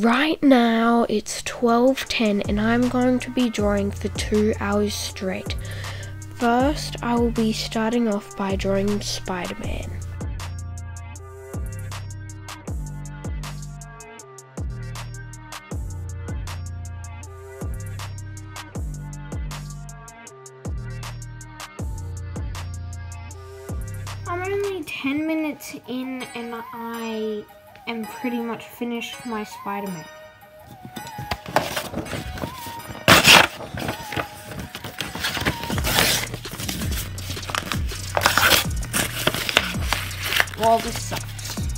Right now it's 12:10 and I'm going to be drawing for 2 hours straight. First, I will be starting off by drawing Spider-Man. I'm only 10 minutes in and I am pretty much finished my Spider-Man. Well, this sucks.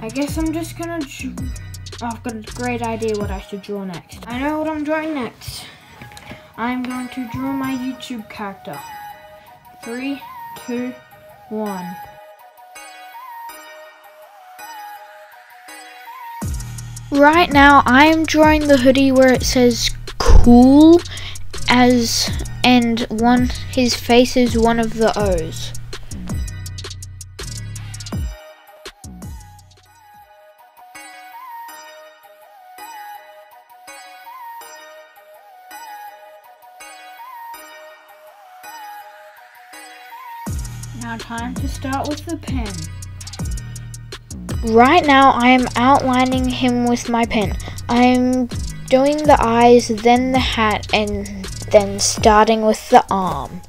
I guess I'm just gonna. I've got a great idea what I should draw next. I know what I'm drawing next. I'm going to draw my YouTube character. Three, two, one. Right now I am drawing the hoodie where it says cool as and one his face is one of the O's. Now time to start with the pen. Right now I am outlining him with my pen. I'm doing the eyes, then the hat, and then starting with the arm.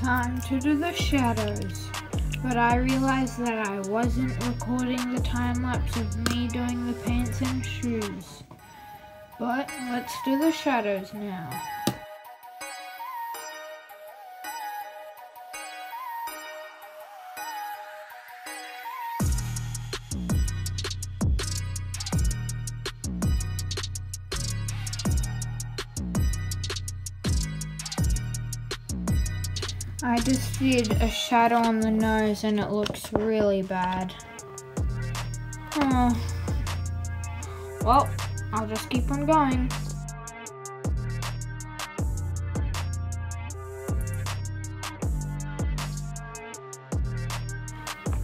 Time to do the shadows. But I realized that I wasn't recording the time lapse of me doing the pants and shoes. But let's do the shadows now. I just did a shadow on the nose and it looks really bad. Oh. Well, I'll just keep on going.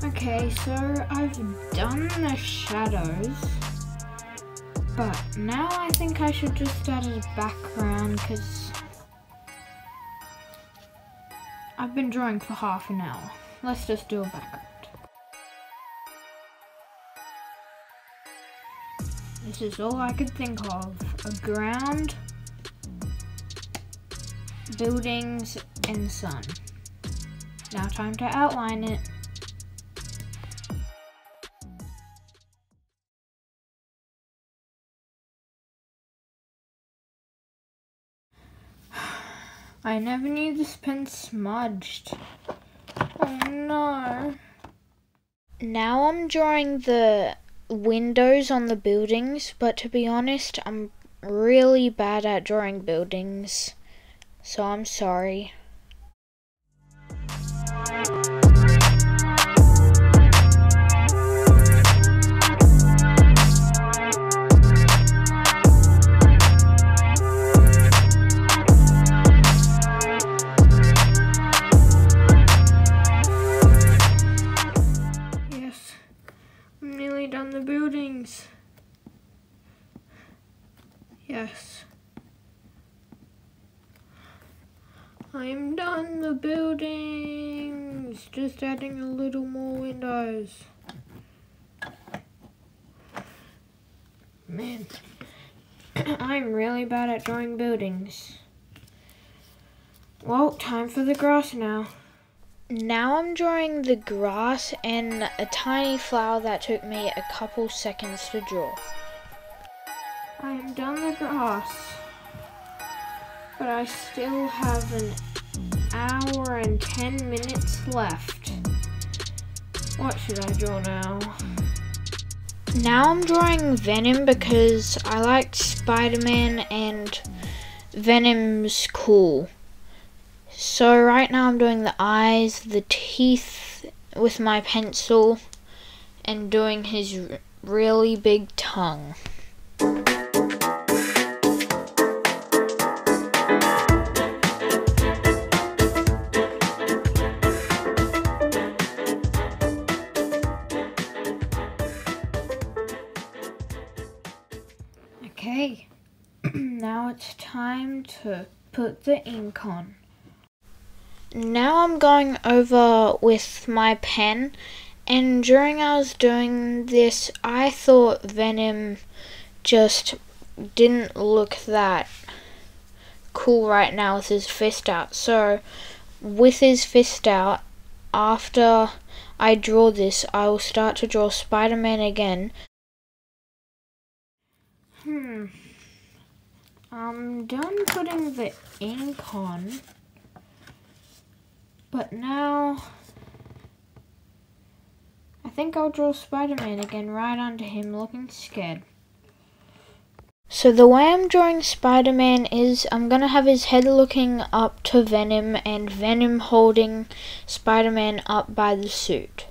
Okay, so I've done the shadows. But now I think I should just add a background because I've been drawing for half an hour. Let's just do a background. This is all I could think of. A ground, buildings, and sun. Now time to outline it. I never knew this pen smudged. Oh no. Now I'm drawing the windows on the buildings, but to be honest, I'm really bad at drawing buildings. So I'm sorry. I'm the buildings. Just adding a little more windows. Man, I'm really bad at drawing buildings. Well, time for the grass now. Now I'm drawing the grass and a tiny flower that took me a couple seconds to draw. I am done the grass, but I still have an hour and 10 minutes left. What should I draw now? Now I'm drawing Venom because I like Spider-Man and Venom's cool. So right now I'm doing the eyes, the teeth with my pencil, and doing his really big tongue. Now it's time to put the ink on. Now I'm going over with my pen, and during I was doing this, I thought Venom just didn't look that cool right now with his fist out. So, with his fist out, after I draw this, I will start to draw Spider Man again. Hmm. I'm done putting the ink on. But now, I think I'll draw Spider-Man again right under him looking scared. So the way I'm drawing Spider-Man is I'm going to have his head looking up to Venom and Venom holding Spider-Man up by the suit.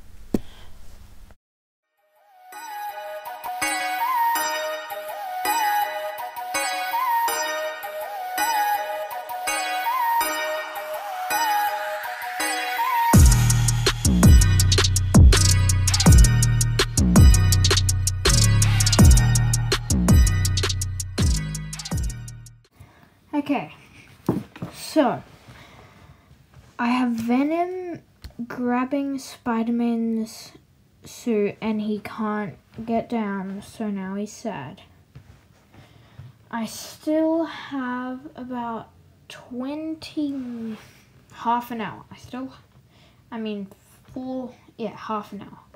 Okay, so I have Venom grabbing Spider Man's suit and he can't get down, so now he's sad. I still have about 20, half an hour. I still, I mean, full, yeah, half an hour.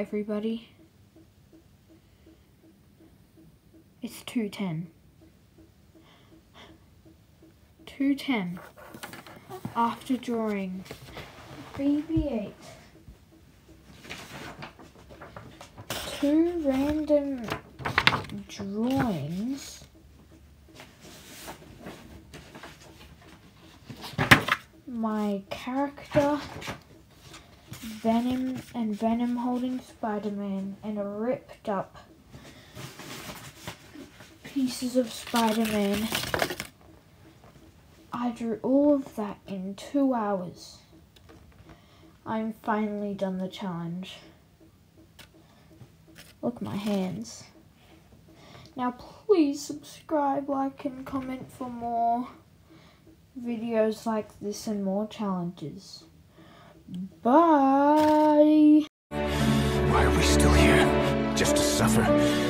Everybody. It's 210. 210. After drawing BB-8. Two random drawings. My character Venom and Venom holding Spider-Man and a ripped up pieces of Spider-Man. I drew all of that in two hours. I'm finally done the challenge. Look at my hands. Now please subscribe, like and comment for more videos like this and more challenges. Bye. Why are we still here? Just to suffer?